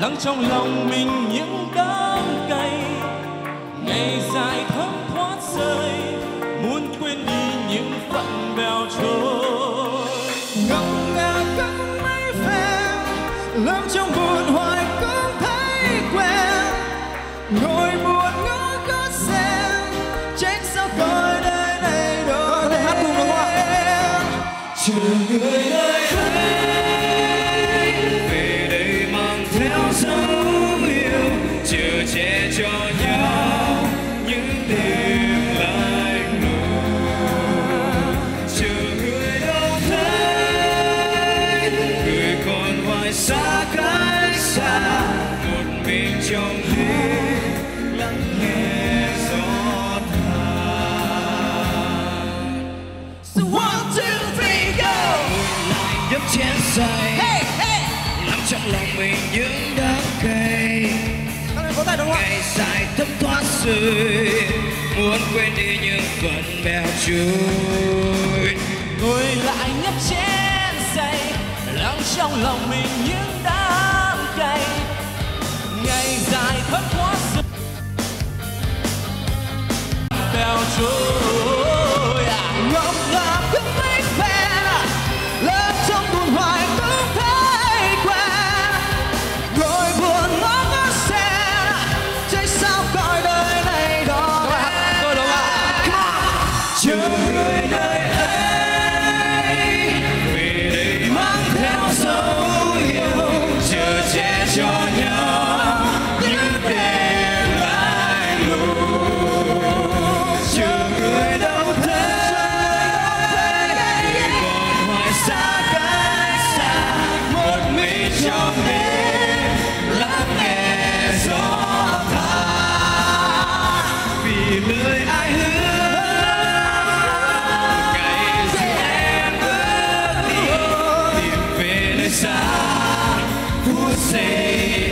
lắng trong lòng mình những đắng cay. Ngày dài thấm thoát rơi muốn quên đi những phận bèo trôi. Ngọc ngà cánh mây phen lắm trong buồn hoài cũng thấy quen. Ngồi buồn ngó có xem trách sao coi đời này không ạ? chờ người nơi che cho nhau những đêm lạnh lùng. Chờ người đâu thấy người còn hoài xa cách xa. Một mình trong đêm lắng nghe gió so one two three go! Lại nhấp chén say. Hey hey! Nắm trong lòng mình những đắng cay tay đúng không? Ngày dài thấm thoát rơi muốn quên đi những phận bèo trôi ngồi lại nhấp chén say lắng trong lòng mình những đắng cay ngày dài thấm thoát rơi bèo trôi ạ chờ